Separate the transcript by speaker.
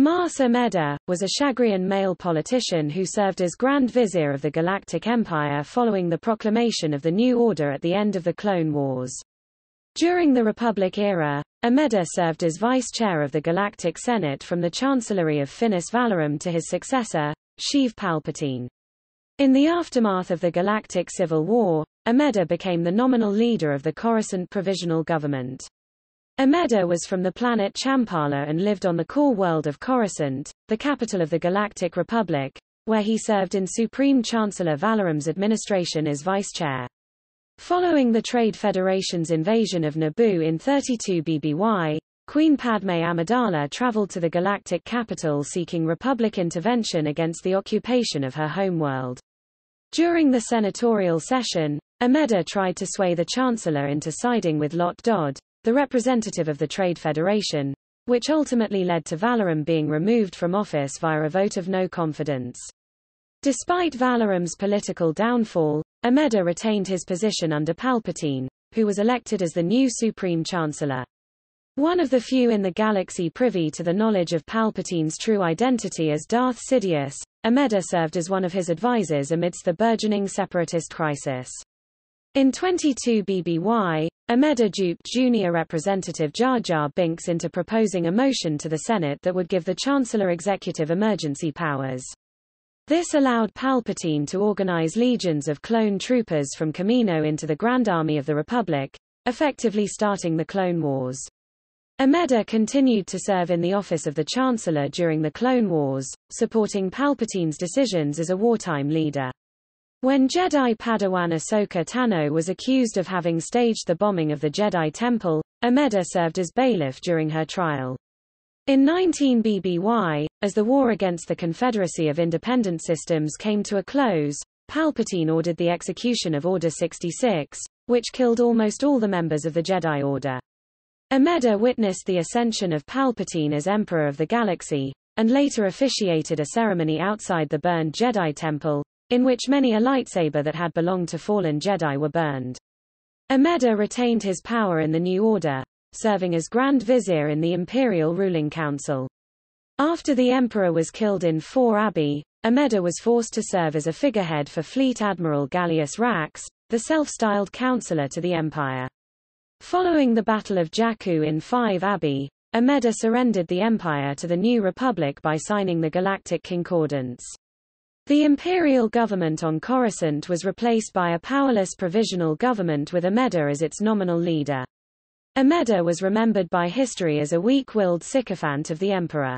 Speaker 1: Mas Amedda, was a Chagrian male politician who served as Grand Vizier of the Galactic Empire following the proclamation of the New Order at the end of the Clone Wars. During the Republic era, Amedda served as Vice Chair of the Galactic Senate from the Chancellery of Finis Valorum to his successor, Sheev Palpatine. In the aftermath of the Galactic Civil War, Amedda became the nominal leader of the Coruscant Provisional Government. Amedda was from the planet Champala and lived on the core world of Coruscant, the capital of the Galactic Republic, where he served in Supreme Chancellor Valorum's administration as vice chair. Following the Trade Federation's invasion of Naboo in 32 BBY, Queen Padme Amidala traveled to the galactic capital seeking Republic intervention against the occupation of her homeworld. During the senatorial session, Amedda tried to sway the Chancellor into siding with Lot Dod, the representative of the Trade Federation, which ultimately led to Valorum being removed from office via a vote of no confidence. Despite Valorum's political downfall, Amedda retained his position under Palpatine, who was elected as the new Supreme Chancellor. One of the few in the galaxy privy to the knowledge of Palpatine's true identity as Darth Sidious, Amedda served as one of his advisors amidst the burgeoning separatist crisis. In 22 BBY, Amedda duped junior Representative Jar Jar Binks into proposing a motion to the Senate that would give the Chancellor executive emergency powers. This allowed Palpatine to organize legions of clone troopers from Kamino into the Grand Army of the Republic, effectively starting the Clone Wars. Amedda continued to serve in the office of the Chancellor during the Clone Wars, supporting Palpatine's decisions as a wartime leader. When Jedi Padawan Ahsoka Tano was accused of having staged the bombing of the Jedi Temple, Amedda served as bailiff during her trial. In 19 BBY, as the war against the Confederacy of Independent Systems came to a close, Palpatine ordered the execution of Order 66, which killed almost all the members of the Jedi Order. Amedda witnessed the ascension of Palpatine as Emperor of the Galaxy, and later officiated a ceremony outside the burned Jedi Temple, in which many a lightsaber that had belonged to fallen Jedi were burned. Amedda retained his power in the New Order, serving as Grand Vizier in the Imperial Ruling Council. After the Emperor was killed in 4 ABY, Amedda was forced to serve as a figurehead for Fleet Admiral Gallius Rax, the self-styled counselor to the Empire. Following the Battle of Jakku in 5 ABY, Amedda surrendered the Empire to the New Republic by signing the Galactic Concordance. The imperial government on Coruscant was replaced by a powerless provisional government with Amedda as its nominal leader. Amedda was remembered by history as a weak-willed sycophant of the emperor.